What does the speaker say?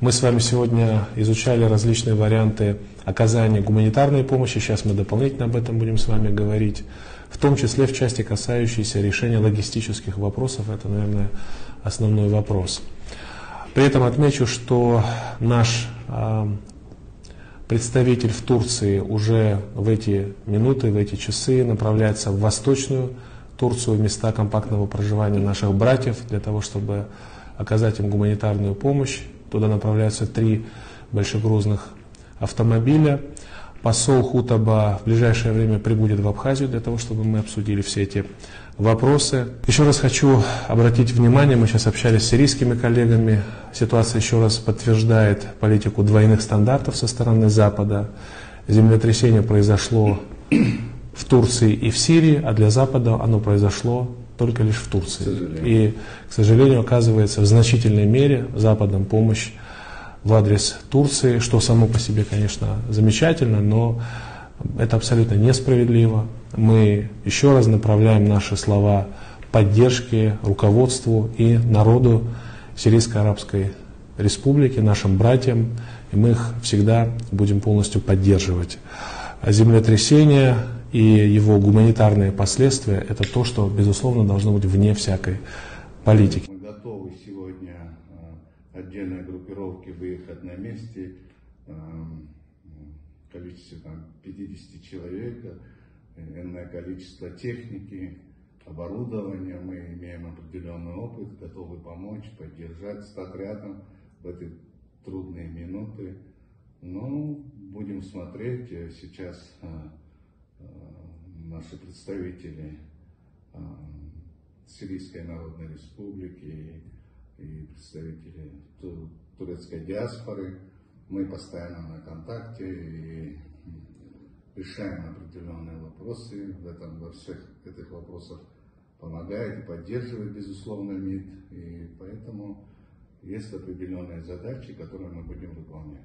Мы с вами сегодня изучали различные варианты оказания гуманитарной помощи. Сейчас мы дополнительно об этом будем с вами говорить. В том числе в части, касающейся решения логистических вопросов. Это, наверное, основной вопрос. При этом отмечу, что наш э, представитель в Турции уже в эти минуты, в эти часы направляется в Восточную Турцию, в места компактного проживания наших братьев, для того, чтобы оказать им гуманитарную помощь. Туда направляются три большегрузных автомобиля. Посол Хутаба в ближайшее время прибудет в Абхазию для того, чтобы мы обсудили все эти вопросы. Еще раз хочу обратить внимание, мы сейчас общались с сирийскими коллегами, ситуация еще раз подтверждает политику двойных стандартов со стороны Запада. Землетрясение произошло в Турции и в Сирии, а для Запада оно произошло только лишь в Турции. И, к сожалению, оказывается в значительной мере Западом помощь в адрес Турции, что само по себе, конечно, замечательно, но это абсолютно несправедливо. Мы еще раз направляем наши слова поддержки руководству и народу Сирийской Арабской Республики, нашим братьям, и мы их всегда будем полностью поддерживать. Землетрясение и его гуманитарные последствия – это то, что, безусловно, должно быть вне всякой политики. Мы готовы сегодня э, отдельной группировки выехать на месте, э, количество там, 50 человек, энное количество техники, оборудования. Мы имеем определенный опыт, готовы помочь, поддержать, стать рядом в эти трудные минуты. Ну, будем смотреть. Сейчас Э, наши представители э, Сирийской Народной Республики и представители турецкой диаспоры. Мы постоянно на контакте и решаем определенные вопросы. В этом, во всех этих вопросах помогает и поддерживает, безусловно, МИД. И поэтому есть определенные задачи, которые мы будем выполнять.